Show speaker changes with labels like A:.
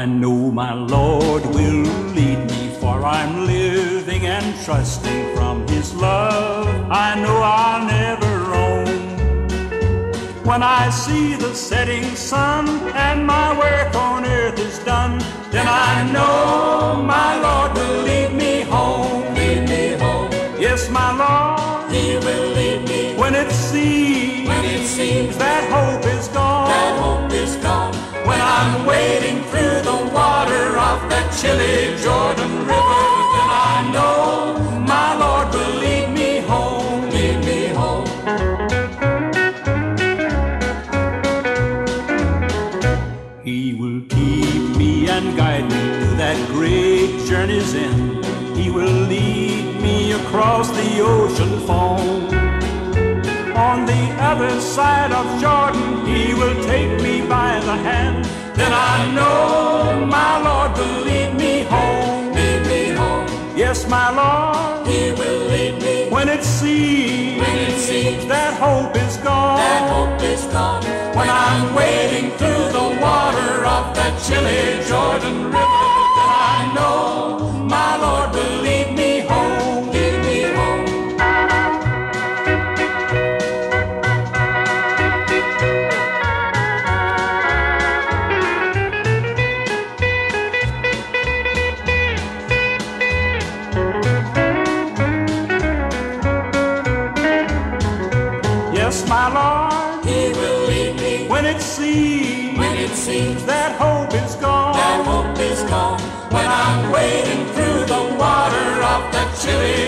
A: I know my Lord will lead me, for I'm living and trusting from His love. I know I'll never roam. When I see the setting sun and my work on earth is done, then I know my Lord will lead me home.
B: Lead me home.
A: Yes, my Lord,
B: He will lead me
A: when it seems
B: when it seems
A: that hope is gone.
B: that hope is gone.
A: When I'm wading through the water of chilly Jordan River, then I know my Lord will lead me home.
B: Lead me home.
A: He will keep me and guide me to that great journey's end. He will lead me across the ocean foam. On the other side of Jordan, he will take me by the hand. Then I know my Lord will Yes, my Lord,
B: He will lead me
A: when it seems
B: when it seems
A: that hope is gone.
B: that hope is gone.
A: When I'm wading through the water of that chilly Jordan River, Yes, my Lord,
B: He will lead me
A: when it seems
B: when it seems
A: that hope is gone.
B: that hope is gone.
A: When I'm wading through the water of that chilly